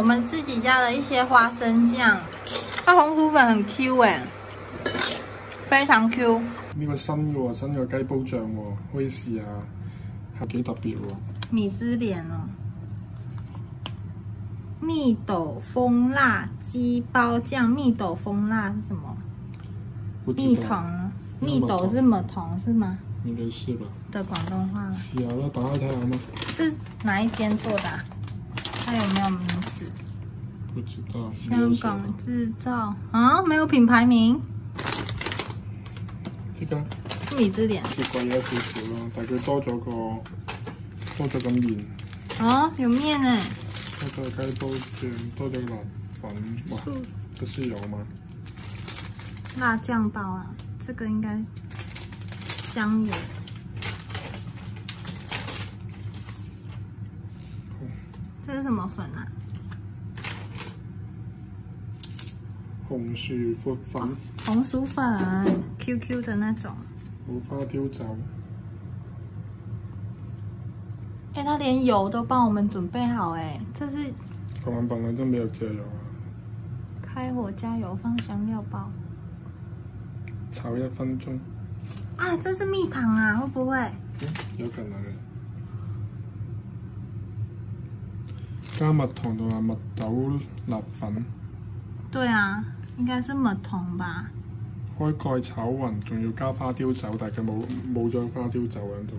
我们自己加了一些花生酱，它红薯粉很 Q 哎，非常 Q。呢個新嘅喎，新嘅雞煲醬喎，可以試下，係幾特別喎。米芝蓮哦，蜜豆蜂辣雞包醬，蜜豆蜂辣是什麼？蜜糖，蜜豆是蜜糖是嗎？應該是吧。的廣東話。試下啦，打開睇下嘛。是哪一間做的？它有没有名字？不知道。香港制造啊，没有品牌名。這個米芝蓮。係貴咗少少咯，但係佢多咗個多咗個麵。哦，有麵誒。多咗雞煲醬，多咗辣粉，哇！這是有嗎？辣醬包啊，這個應該香油。這是什么粉啊？红薯粉粉。红薯粉，QQ 的那种。无法丢走。哎，他连油都帮我们准备好，哎，这是。我们本来就没有加油啊！開火加油，放香料包。炒一分钟。啊，这是蜜糖啊，会不会？嗯，有可能。加蜜糖同埋蜜豆辣粉。對啊，應該是蜜糖吧。開蓋炒勻，仲要加花雕酒，但係佢冇冇咗花雕酒喺度。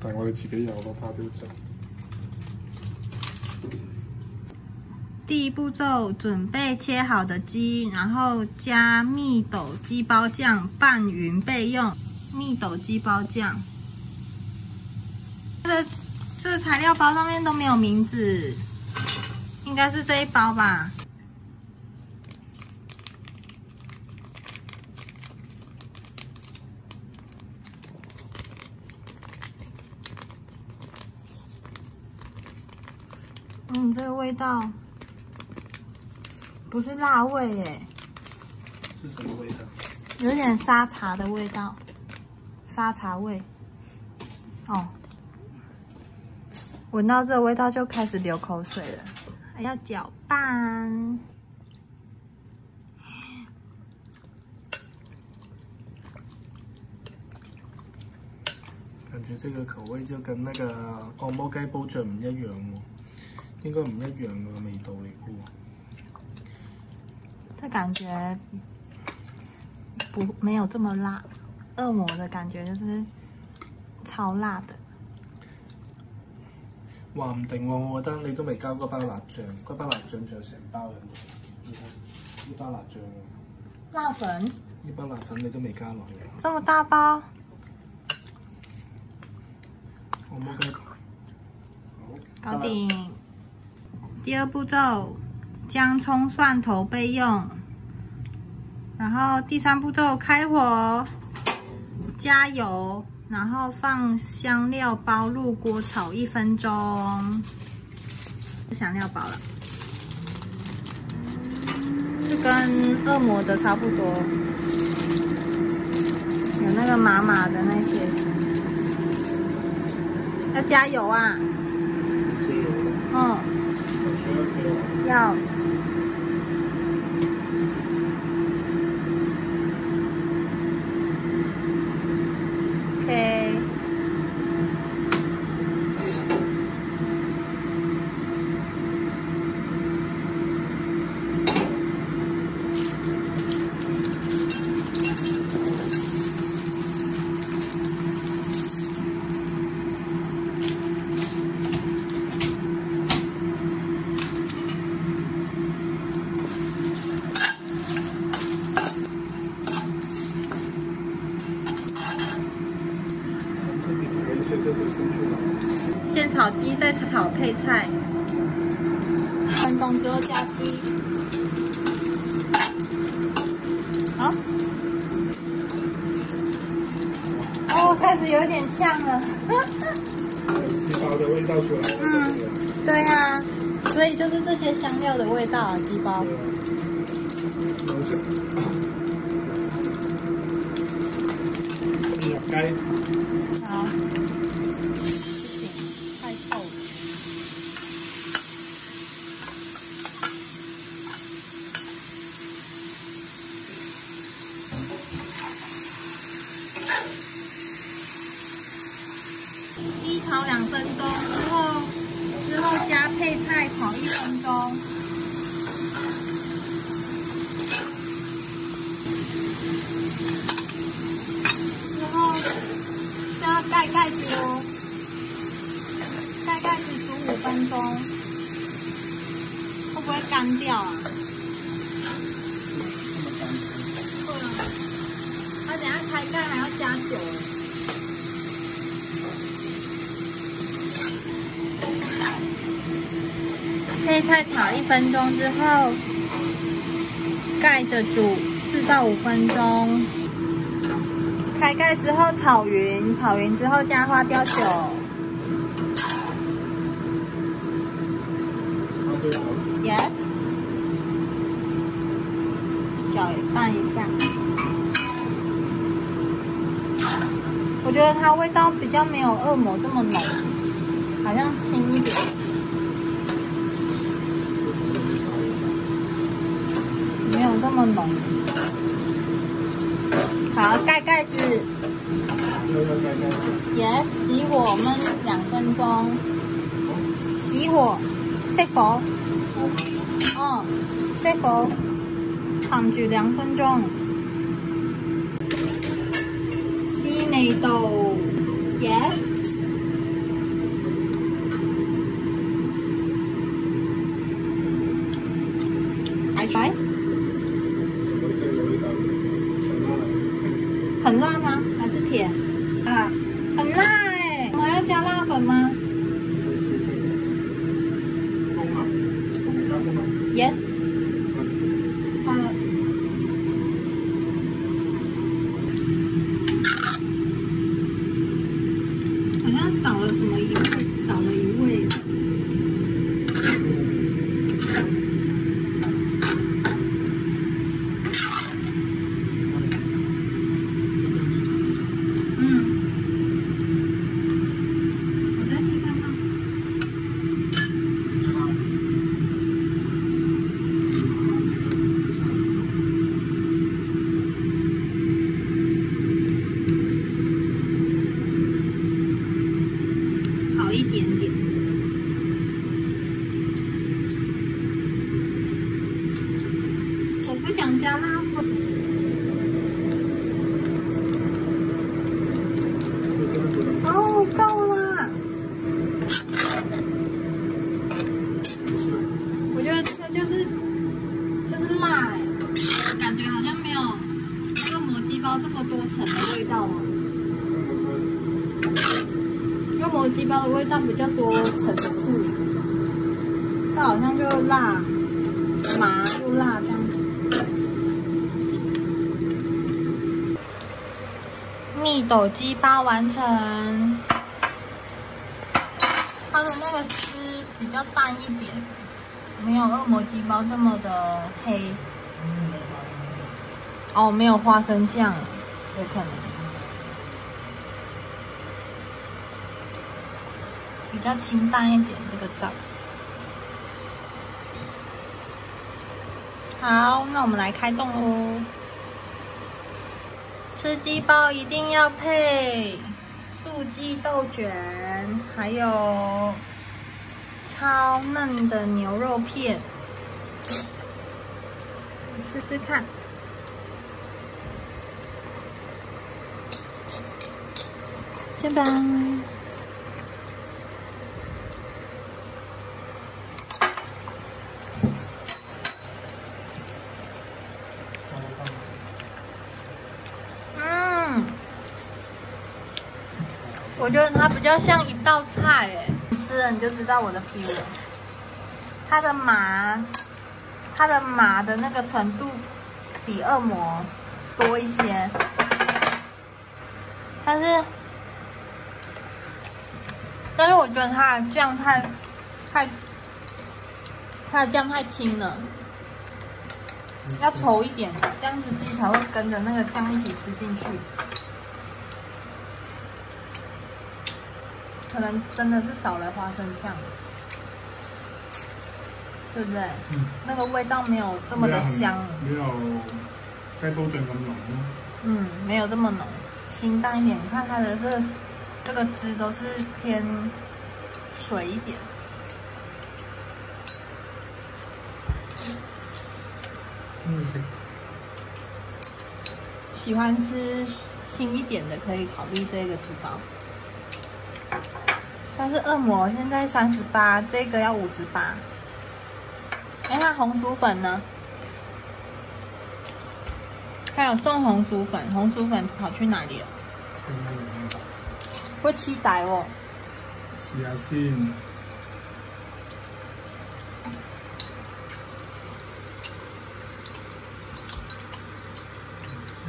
但係我哋自己有咯花雕酒。第一步骤，准备切好的鸡，然后加蜜豆鸡包酱拌匀备用。蜜豆鸡包醬，這個這個材料包上面都没有名字，应该是这一包吧。嗯，这个味道。不是辣味耶，是什么味道？有点沙茶的味道，沙茶味。哦，聞到這個味道就开始流口水了，还要搅拌。感觉这个口味就跟那個按摩雞煲醬唔一樣喎，應該唔一樣嘅味道嚟嘅。這感觉不没有这么辣，恶魔的感觉就是超辣的。話唔定喎，我覺得你都未交嗰包辣醬，嗰包辣醬仲有成包喺度。呢包辣醬，辣粉？呢包辣粉你都未加落去。這麼大包？我冇計。搞定。第二步驟。姜、葱蒜頭備用，然後第三步驟開火，加油，然后放香料包入锅炒一分鐘，香料包了，就跟恶魔的差不多，有那个麻麻的那些，要加油啊！嗯，要。先炒鸡，再炒配菜，分鐘之后加鸡。好，哦，开始有点呛了。鸡包的味道出来了。嗯，對啊，所以就是这些香料的味道啊，鸡包。炒一分钟，然后就要盖盖子哦，盖盖子煮五分钟，会不会干掉啊？会啊，它等下开盖还要加酒。配菜炒一分钟之后，盖着煮四到五分钟。开盖之后炒匀，炒匀之后加花雕酒。Yes。搅拌一下。我觉得它味道比较没有恶魔这么浓，好像轻一点。没有这么浓。好，盖盖子。Yes，熄火焖两分钟。熄火，熄火。哦，熄火，冚住兩分鐘。鮮味道，Yes。拜拜。很辣吗？还是甜？啊，很辣哎！我还要加辣粉吗？Yes。好了。好像少了什么一味，少了一味。嗯，我再试看看。好一点点。我不想加辣粉。哦，够了。我觉得这个就是就是辣哎，感觉好像没有恶魔鸡包这么多层的味道哦。恶魔鸡包的味道比较多层次，它好像就辣麻又辣这样子。蜜豆鸡包完成，它的那个汁比较淡一点，没有恶魔鸡包这么的黑。哦，没有花生酱，有可能。比较清淡一点这个酱。好，那我们来开动喽。吃鸡包一定要配素鸡豆卷，还有超嫩的牛肉片，试试看。这吧。嗯，我觉得它比较像一道菜哎，你吃了你就知道我的 feel 了。它的麻，它的麻的那个程度比恶魔多一些，但是但是我觉得它的酱太太，它的酱太轻了。要稠一点，这样子鸡才会跟着那个酱一起吃进去。可能真的是少了花生酱，对不对？嗯。那个味道没有这么的香。没有雞煲醬咁濃咯。嗯，没有这么浓，清淡一点。你看它的这个这个汁都是偏水一点。喜欢吃轻一点的可以考虑这个脂肪但是恶魔现在三十八这个要五十八。哎那红薯粉呢？还有送红薯粉红薯粉跑去哪里了？会期待哦。試下先。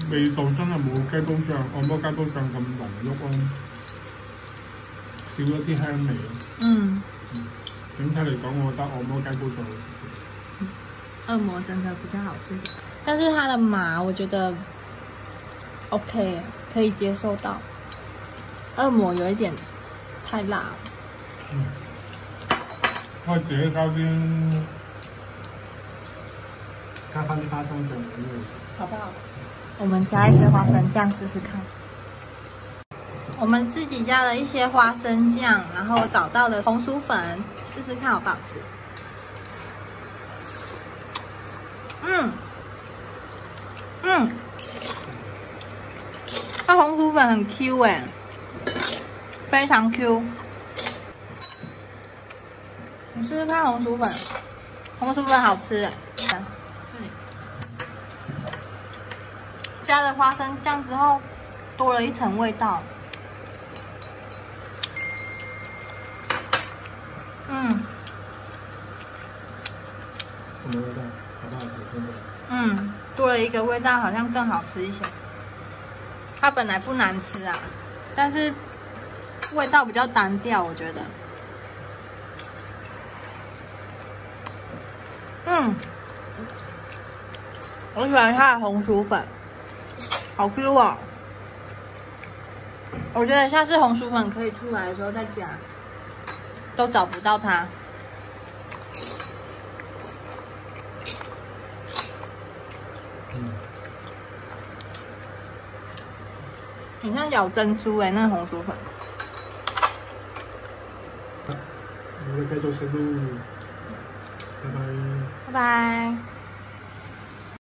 味道真係冇雞煲醬、按摩雞煲醬咁濃郁咯，少咗啲香味咯。嗯，整體嚟講，我覺得按摩雞煲醬好食啲。恶魔真的比較好吃一點，但是它的麻我覺得 OK，可以接受到。恶魔有一點太辣了。嗯，我自己加啲加翻啲花生醬咁樣食。好不好？我们加一些花生酱试试看。我们自己加了一些花生酱，然后找到了红薯粉，试试看好不好吃。嗯，嗯，它红薯粉很 Q 哎，非常 Q。你试试看红薯粉，红薯粉好吃这里加了花生酱之后，多了一层味道。嗯什么味道？好不好吃？真的？嗯，多了一个味道，好像更好吃一些。它本来不难吃啊，但是味道比较单调，我觉得。嗯，我喜欢它的红薯粉，好 Q 哦。我觉得下次红薯粉可以出来的时候再加，都找不到它。嗯，很像咬珍珠哎、那个红薯粉。我哋繼續食咯。拜拜。拜拜。